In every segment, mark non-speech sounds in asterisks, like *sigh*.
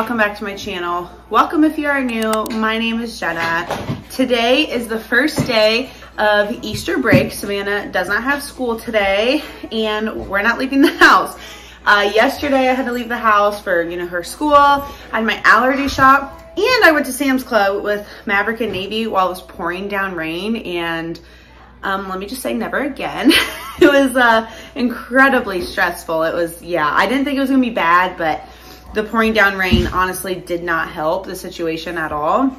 welcome back to my channel. Welcome if you are new, my name is Jena. Today is the first day of Easter break. Savannah does not have school today and we're not leaving the house. Uh, yesterday I had to leave the house for, you know, her school. I had my allergy shot and I went to Sam's Club with Maverick and Navy while it was pouring down rain and um, let me just say never again. *laughs* it was uh, incredibly stressful. It was, yeah, I didn't think it was gonna be bad, but the pouring down rain honestly did not help the situation at all.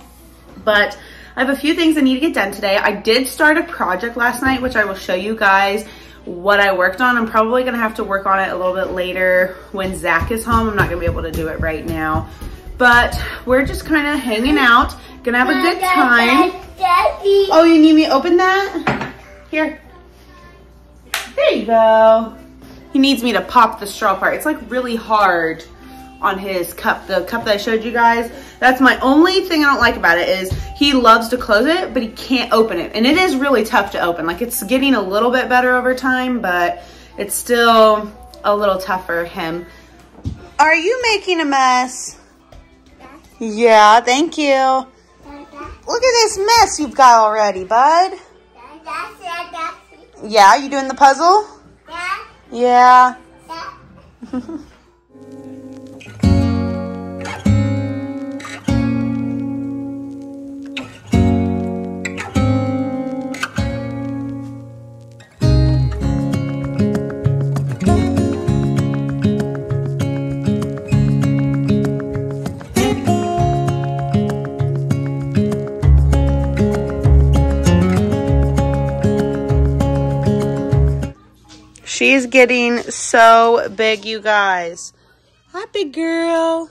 But I have a few things I need to get done today. I did start a project last night, which I will show you guys what I worked on. I'm probably gonna have to work on it a little bit later when Zach is home. I'm not gonna be able to do it right now. But we're just kind of hanging out, gonna have a good time. Oh, you need me to open that? Here. There you go. He needs me to pop the straw part. It's like really hard on his cup, the cup that I showed you guys. That's my only thing I don't like about it is he loves to close it, but he can't open it. And it is really tough to open. Like it's getting a little bit better over time, but it's still a little tough for him. Are you making a mess? Yeah, thank you. Look at this mess you've got already, bud. Yeah, you doing the puzzle? Yeah. Yeah. *laughs* She's getting so big, you guys. Happy girl.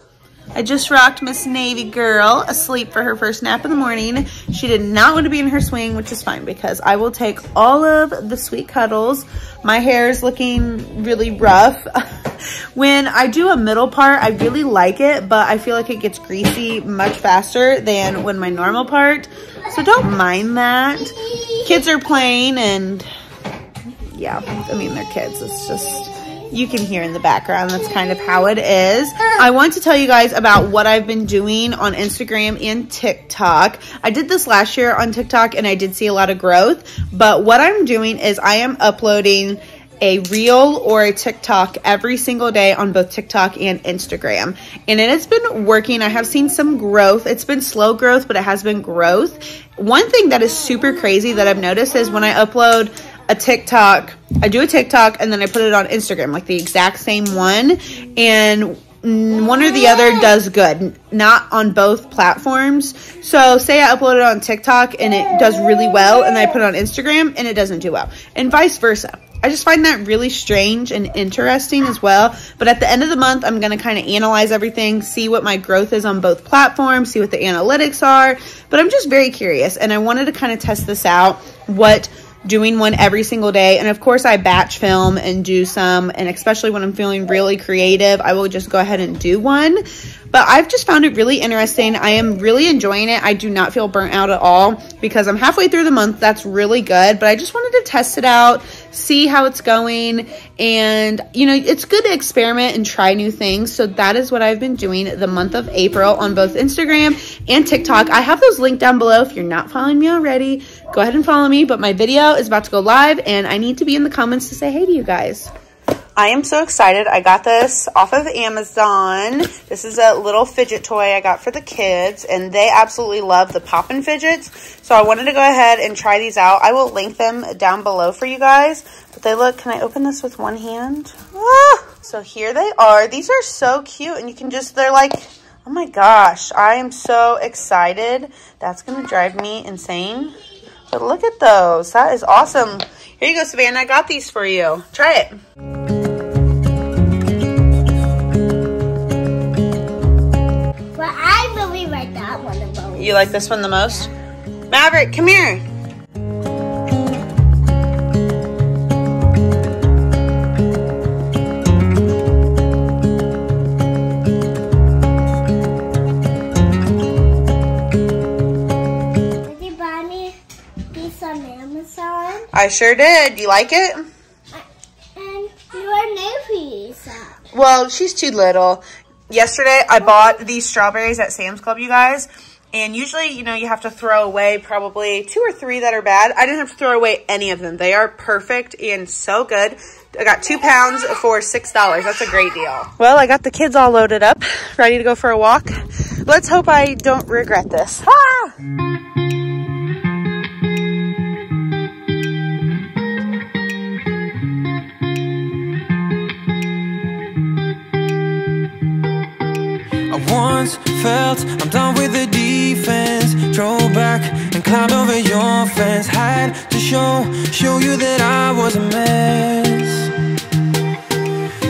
I just rocked Miss Navy girl asleep for her first nap in the morning. She did not want to be in her swing, which is fine because I will take all of the sweet cuddles. My hair is looking really rough. *laughs* when I do a middle part, I really like it, but I feel like it gets greasy much faster than when my normal part. So don't mind that. Kids are playing and yeah, I mean, they're kids. It's just, you can hear in the background. That's kind of how it is. I want to tell you guys about what I've been doing on Instagram and TikTok. I did this last year on TikTok and I did see a lot of growth. But what I'm doing is I am uploading a reel or a TikTok every single day on both TikTok and Instagram. And it has been working. I have seen some growth. It's been slow growth, but it has been growth. One thing that is super crazy that I've noticed is when I upload a TikTok. I do a TikTok and then I put it on Instagram, like the exact same one. And one or the other does good, not on both platforms. So say I upload it on TikTok and it does really well and I put it on Instagram and it doesn't do well and vice versa. I just find that really strange and interesting as well. But at the end of the month, I'm going to kind of analyze everything, see what my growth is on both platforms, see what the analytics are. But I'm just very curious and I wanted to kind of test this out, what doing one every single day. And of course, I batch film and do some. And especially when I'm feeling really creative, I will just go ahead and do one. But I've just found it really interesting. I am really enjoying it. I do not feel burnt out at all because I'm halfway through the month. That's really good. But I just wanted to test it out, see how it's going. And, you know, it's good to experiment and try new things. So that is what I've been doing the month of April on both Instagram and TikTok. I have those linked down below if you're not following me already. Go ahead and follow me. But my video is about to go live and I need to be in the comments to say hey to you guys. I am so excited. I got this off of Amazon. This is a little fidget toy I got for the kids, and they absolutely love the Poppin' Fidgets. So I wanted to go ahead and try these out. I will link them down below for you guys. But they look, can I open this with one hand? Ah! So here they are. These are so cute, and you can just, they're like, oh my gosh, I am so excited. That's going to drive me insane. But look at those. That is awesome. Here you go, Savannah. I got these for you. Try it. You like this one the most? Maverick, come here. Did you buy me these on Amazon? I sure did. You like it? Uh, and you are new. Well, she's too little. yesterday I bought these strawberries at Sam's Club, you guys. And usually, you know, you have to throw away probably two or three that are bad. I didn't have to throw away any of them. They are perfect and so good. I got two pounds for $6. That's a great deal. Well, I got the kids all loaded up, ready to go for a walk. Let's hope I don't regret this. Ah! Once felt. I'm done with the defense. Back and over your fence. Had to show, show you that I was a mess.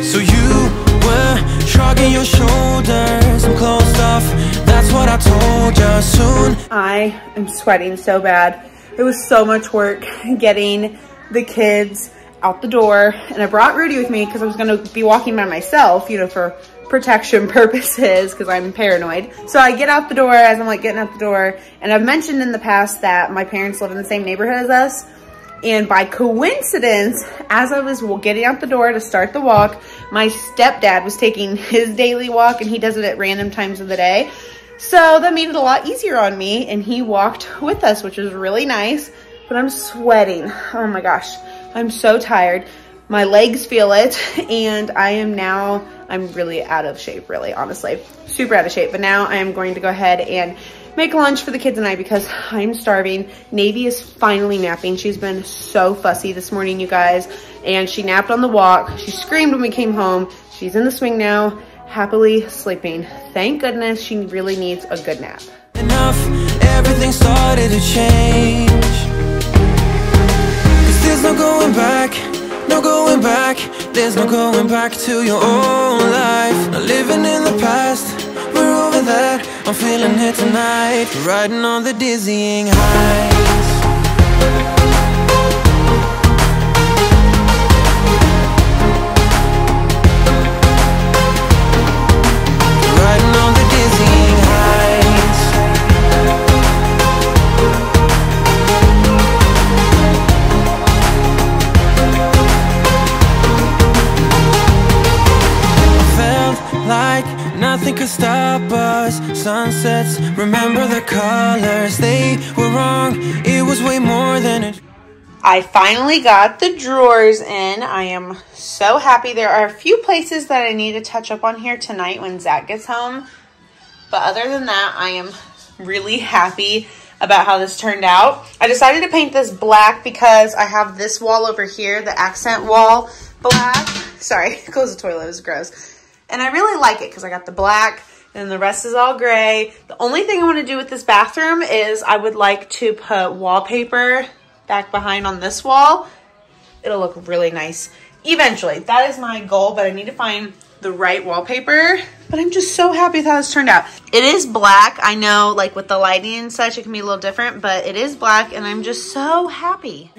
So you were shrugging your shoulders. I'm closed off, that's what I told you soon I am sweating so bad. It was so much work getting the kids out the door. And I brought Rudy with me because I was going to be walking by myself, you know, for protection *laughs* purposes because I'm paranoid. So I get out the door as I'm like getting out the door and I've mentioned in the past that my parents live in the same neighborhood as us. And by coincidence, as I was getting out the door to start the walk, my stepdad was taking *laughs* his daily walk and he does it at random times of the day. So that made it a lot easier on me and he walked with us, which was really nice, but I'm sweating. Oh my gosh, I'm so tired. My legs feel it *laughs* and I am now I'm really out of shape, really, honestly. Super out of shape. But now I am going to go ahead and make lunch for the kids and I because I'm starving. Navy is finally napping. She's been so fussy this morning, you guys. And she napped on the walk. She screamed when we came home. She's in the swing now, happily sleeping. Thank goodness she really needs a good nap. Enough, everything started to change. Cause there's no going back no going back. There's no going back to your old life. Not living in the past. We're over that. I'm feeling it tonight. Riding on the dizzying heights I finally got the drawers in. I am so happy. There are a few places that I need to touch up on here tonight when Zach gets home. But other than that, I am really happy about how this turned out. I decided to paint this black because I have this wall over here, the accent wall black. Sorry, *laughs* close the toilet, it was gross. And I really like it because I got the black and the rest is all gray. The only thing I want to do with this bathroom is I would like to put wallpaper back behind on this wall. It'll look really nice eventually. That is my goal, but I need to find the right wallpaper. But I'm just so happy how this turned out. It is black. I know like with the lighting and such, it can be a little different, but it is black and I'm just so happy.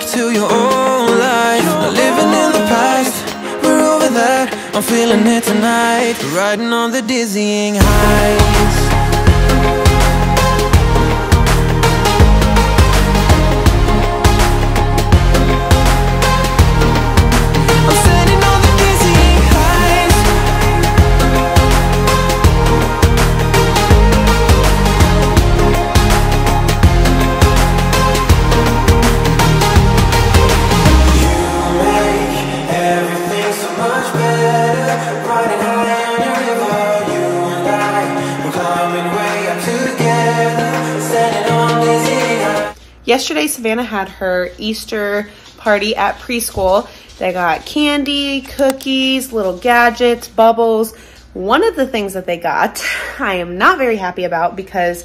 Back to your own life. Not living in the past, we're over that. I'm feeling it tonight. Riding on the dizzying heights Yesterday, Savannah had her Easter party at preschool. They got candy, cookies, little gadgets, bubbles. One of the things that they got, *laughs* I am not very happy about because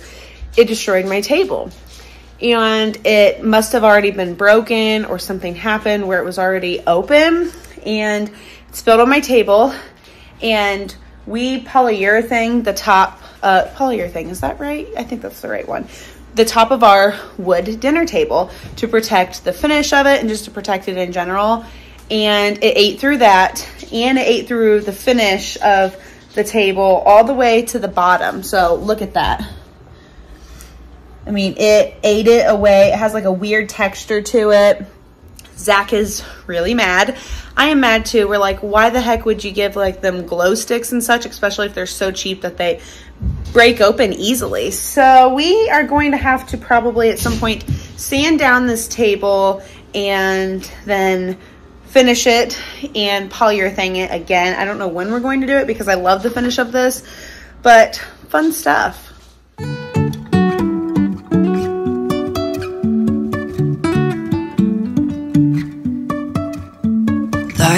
it destroyed my table. And it must have already been broken or something happened where it was already open and spilled on my table. And we polyurethane the top, uh, polyurethane, is that right? I think that's the right one the top of our wood dinner table to protect the finish of it and just to protect it in general. And it ate through that and it ate through the finish of the table all the way to the bottom. So look at that. I mean, it ate it away. It has like a weird texture to it. Zach is really mad. I am mad too. We're like, why the heck would you give like them glow sticks and such, especially if they're so cheap that they break open easily. So we are going to have to probably at some point sand down this table and then finish it and polyurethane it again. I don't know when we're going to do it because I love the finish of this, but fun stuff.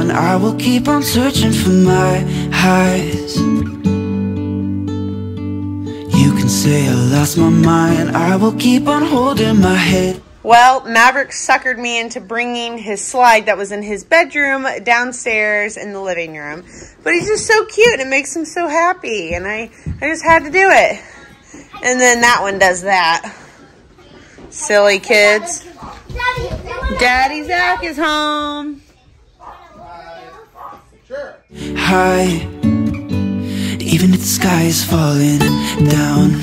Down, I will keep on searching for my highs. You can say I lost my mind, I will keep on holding my head. Well, Maverick suckered me into bringing his slide that was in his bedroom downstairs in the living room. But he's just so cute and it makes him so happy. And I, I just had to do it. And then that one does that. Silly kids. Daddy Zach is home. High, even if the sky is falling down.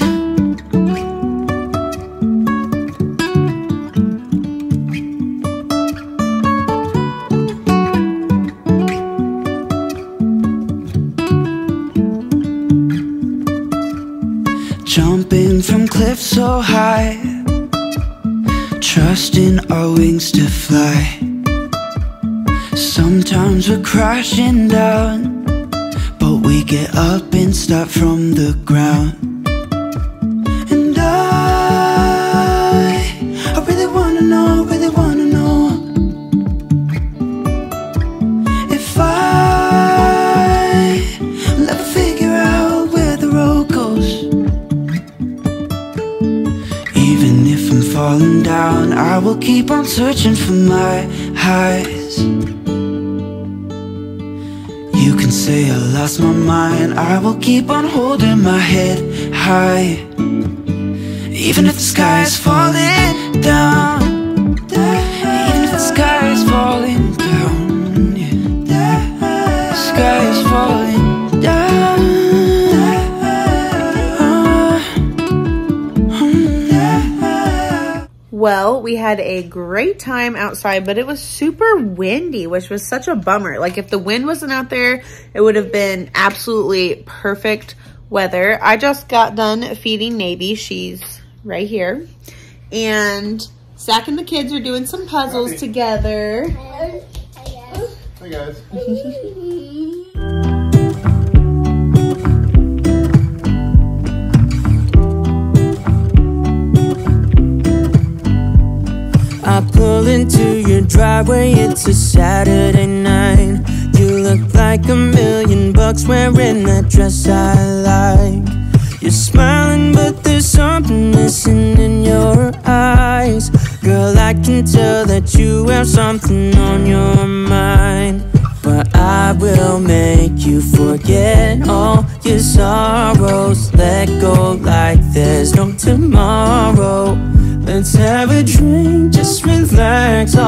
Jumping from cliffs so high, trusting our wings to fly. Sometimes we're crashing down, but we get up and start from the ground. And I, I really wanna know, really wanna know if I will ever figure out where the road goes. Even if I'm falling down, I will keep on searching for my highs. You can say I lost my mind, I will keep on holding my head high. Even if the sky is falling down, even if the sky is falling down, yeah. the sky is falling Well, we had a great time outside, but it was super windy, which was such a bummer. Like if the wind wasn't out there, it would have been absolutely perfect weather. I just got done feeding Navy. She's right here. And Zach and the kids are doing some puzzles together. Hey guys. *laughs* I pull into your driveway, it's a Saturday night. You look like a million bucks wearing that dress I like. You're smiling, but there's something missing in your eyes. Girl, I can tell that you have something on your mind. But I will make you forget all your sorrows. Let go like there's no tomorrow. Let's have a drink.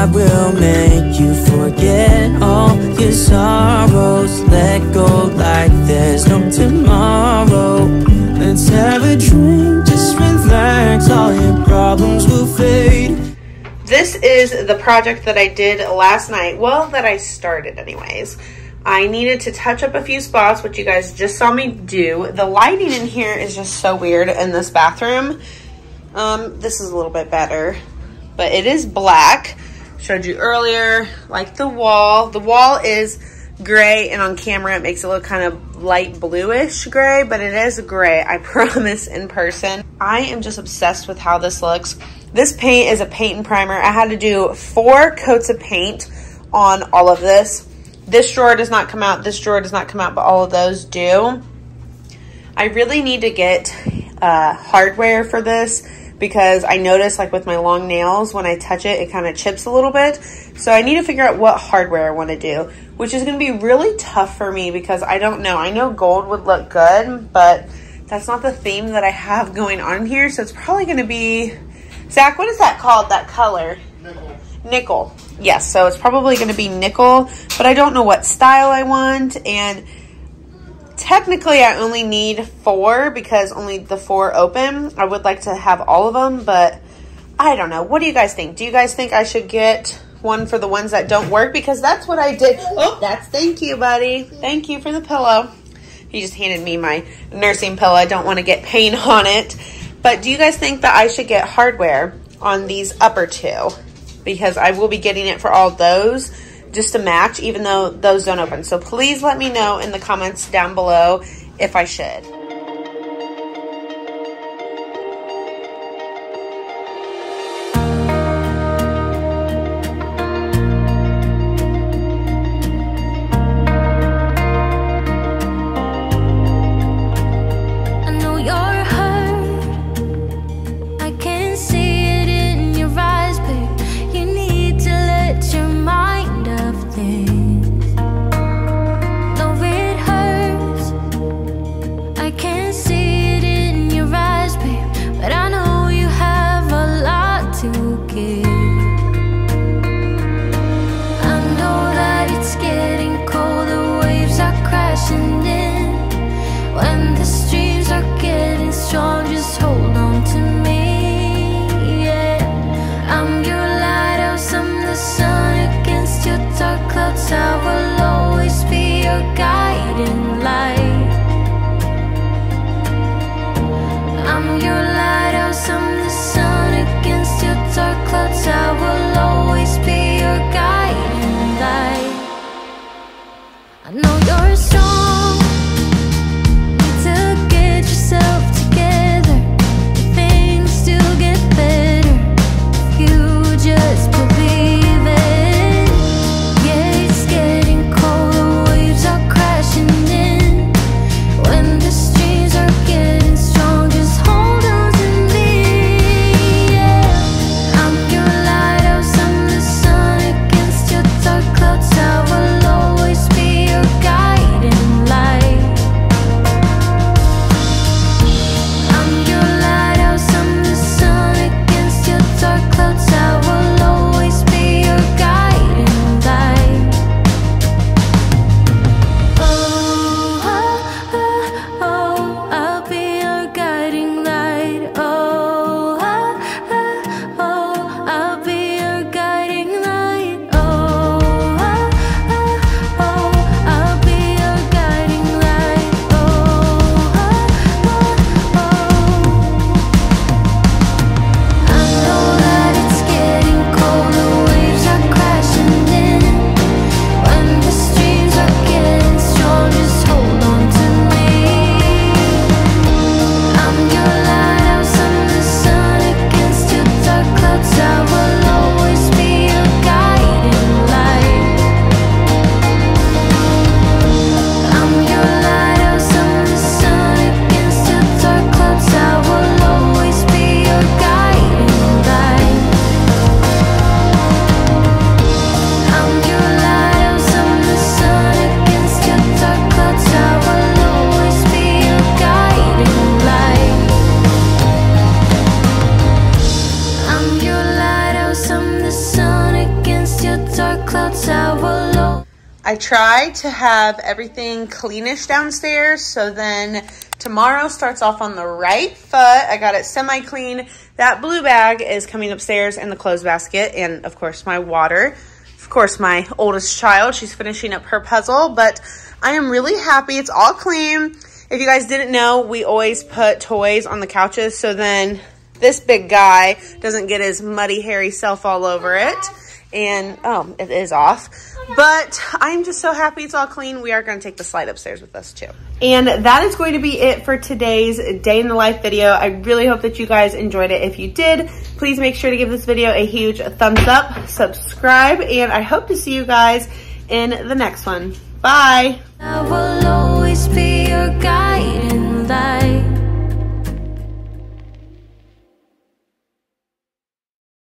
I will make you forget all your sorrows Let go like there's no tomorrow Let's have a drink, just relax, all your problems will fade this is the project that I did last night. Well, that I started anyways. I needed to touch up a few spots, which you guys just saw me do. The lighting in here is just so weird in this bathroom. Um, this is a little bit better, but it is black. Showed you earlier, like the wall. The wall is gray and on camera it makes it look kind of light bluish gray, but it is gray, I *laughs* promise in person. I am just obsessed with how this looks. This paint is a paint and primer. I had to do four coats of paint on all of this. This drawer does not come out, this drawer does not come out, but all of those do. I really need to get uh, hardware for this because I notice like with my long nails, when I touch it, it kind of chips a little bit. So I need to figure out what hardware I want to do, which is going to be really tough for me because I don't know. I know gold would look good, but that's not the theme that I have *laughs* going on here. So it's probably going to be, Zach, what is that called, that color? Nickel. Nickel. Yes, so it's probably going to be nickel, but I don't know what style I want. And technically I only need four because only the four open. I would like to have all of them, but I don't know. What do you guys think? Do you guys think I should get one for the ones that don't work? Because that's what I did. Oh, that's thank you, buddy. Thank you for the pillow. He just handed me my nursing pillow. I don't want to get pain *laughs* on it. But do you guys think that I should get hardware on these upper two? Because I will be getting it for all those just to match, even though those don't open. So please let me know in the comments down below if I should. To have everything cleanish downstairs so then Tomorrow starts off on the right foot. I got it semi-clean. That blue bag is coming upstairs in the clothes basket and of course my water. Of course my oldest child, she's finishing up her puzzle, but I am really happy. It's all clean. If you guys didn't know, we always put toys on the couches so then this big guy doesn't get his muddy, hairy self all over it. And, oh, it is off. But I'm just so happy it's all clean. We are going to take the slide upstairs with us too. And that is going to be it for today's day in the life video. I really hope that you guys enjoyed it. If you did, please make sure to give this video a huge thumbs up, subscribe, and I hope to see you guys in the next one. Bye.